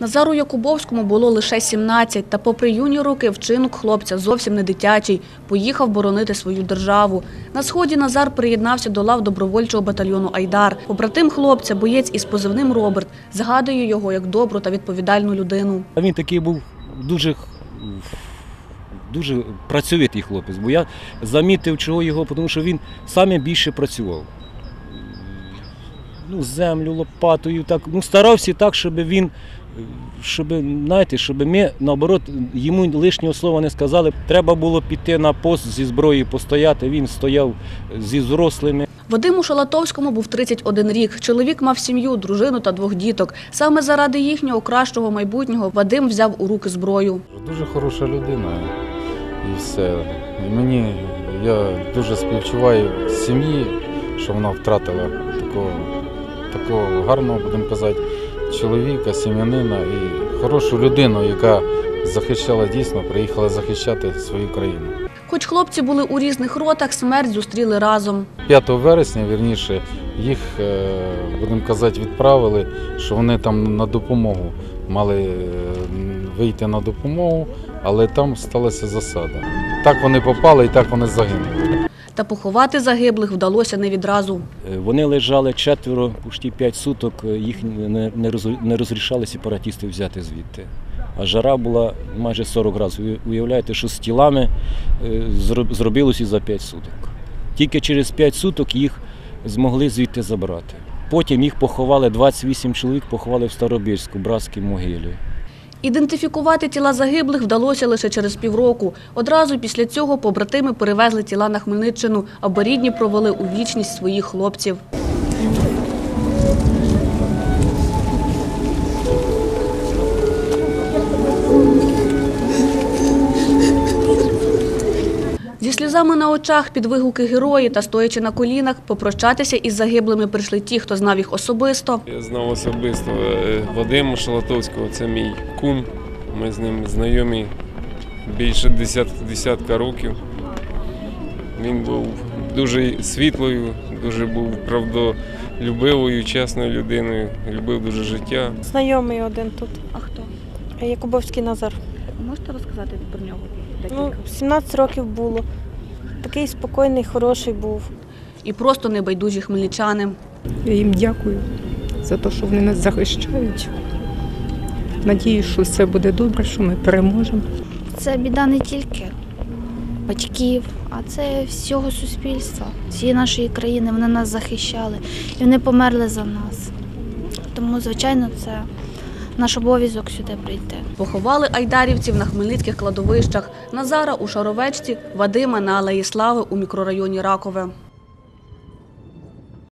Назару Якубовському було лише 17, та попри юні роки вчинок хлопця зовсім не дитячий. Поїхав боронити свою державу. На сході Назар приєднався до лав добровольчого батальйону Айдар. Побратим хлопця, боєць із позивним Роберт, згадує його як добру та відповідальну людину. Він такий був дуже, дуже працьовитий хлопець, бо я замітив чого його, тому що він саме більше працював. Ну, землю, лопатою, так, ну, старався так, щоб він, щоб, знаєте, щоб ми, наоборот, йому лишнього слова не сказали. Треба було піти на пост зі зброєю постояти, він стояв зі зрослими. Вадиму Шалатовському був 31 рік. Чоловік мав сім'ю, дружину та двох діток. Саме заради їхнього кращого майбутнього Вадим взяв у руки зброю. Дуже хороша людина і все. І мені я дуже співчуваю сім'ї, що вона втратила такого, такого гарного, будемо казати, чоловіка, сім'янина і хорошу людину, яка захищала дійсно, приїхала захищати свою країну. Хоч хлопці були у різних ротах, смерть зустріли разом. 5 вересня, вірніше, їх, е, будемо казати, відправили, що вони там на допомогу мали е, вийти на допомогу, але там сталася засада. Так вони попали і так вони загинули. Та поховати загиблих вдалося не відразу. Е, Вони лежали четверо, почти п'ять суток, е, їх не, розрішали сепаратісти взяти звідти. А жара була майже 40 разів. Ви Уявляєте, що з тілами е, зробилося за 5 суток. Тільки через 5 суток їх змогли звідти забрати. Потім їх поховали, 28 чоловік поховали в Старобільську, братській могилі. Ідентифікувати тіла загиблих вдалося лише через півроку. Одразу після цього побратими перевезли тіла на Хмельниччину, аби рідні провели у вічність своїх хлопців. Зі сльозами на очах під вигуки герої та стоячи на колінах, попрощатися із загиблими прийшли ті, хто знав їх особисто. Я знав особисто е, Вадима Шалатовського, це мій кум. Ми з ним знайомі більше десятка років. Він був дуже світлою, дуже був правдолюбивою, чесною людиною, любив дуже життя. Знайомий один тут. А хто? Якубовський Назар. Можете розказати про нього? Ну, 17 років було. Такий спокійний, хороший був. І просто небайдужі хмельничани. Я їм дякую за те, що вони нас захищають. Надіюсь, що все буде добре, що ми переможемо. Це біда не тільки батьків, а це всього суспільства, всієї нашої країни. Вони нас захищали і вони померли за нас. Тому, звичайно, це наш обов'язок сюди прийти. Поховали айдарівців на хмельницьких кладовищах. Назара у Шаровечці, Вадима на Алеї Слави у мікрорайоні Ракове.